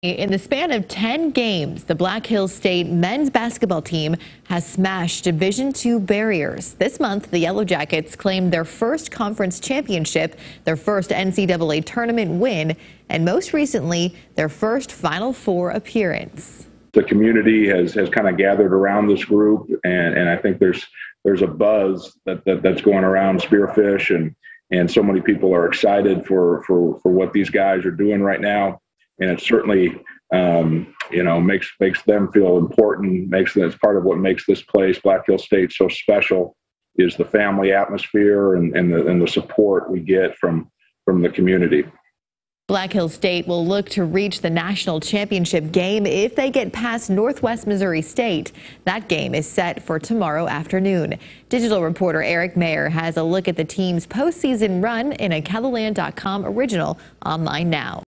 In the span of 10 games, the Black Hills State men's basketball team has smashed Division II barriers. This month, the Yellow Jackets claimed their first conference championship, their first NCAA tournament win, and most recently, their first Final Four appearance. The community has, has kind of gathered around this group, and, and I think there's there's a buzz that, that that's going around Spearfish, and and so many people are excited for for for what these guys are doing right now and it certainly um, you know makes makes them feel important makes them it's part of what makes this place black hill state so special is the family atmosphere and, and, the, and the support we get from from the community Black Hill State will look to reach the national championship game if they get past Northwest Missouri State. That game is set for tomorrow afternoon. Digital reporter Eric Mayer has a look at the team's postseason run in a KELOLAND.com original online now.